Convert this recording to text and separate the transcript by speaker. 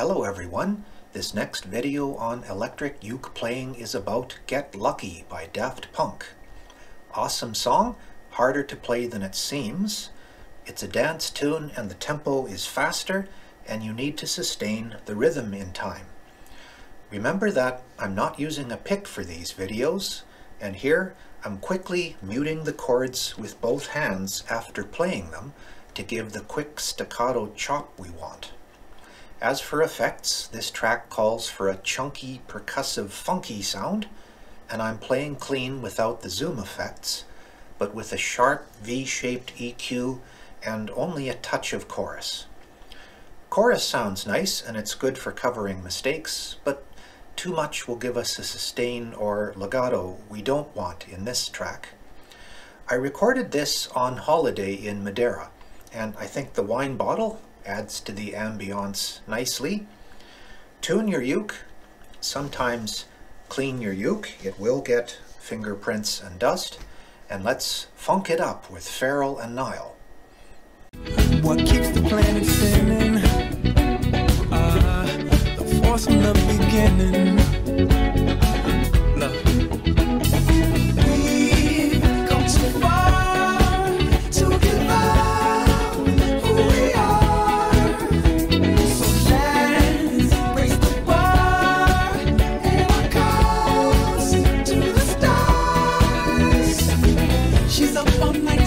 Speaker 1: Hello everyone. This next video on electric uke playing is about Get Lucky by Daft Punk. Awesome song, harder to play than it seems. It's a dance tune and the tempo is faster and you need to sustain the rhythm in time. Remember that I'm not using a pick for these videos, and here I'm quickly muting the chords with both hands after playing them to give the quick staccato chop we want. As for effects, this track calls for a chunky, percussive, funky sound, and I'm playing clean without the zoom effects, but with a sharp V-shaped EQ and only a touch of chorus. Chorus sounds nice and it's good for covering mistakes, but too much will give us a sustain or legato we don't want in this track. I recorded this on holiday in Madeira, and I think the wine bottle adds to the ambiance nicely. Tune your uke, sometimes clean your uke, it will get fingerprints and dust, and let's funk it up with Pharrell and Nile.
Speaker 2: What keeps the planet spinning? Uh, the force from the beginning. she's up on my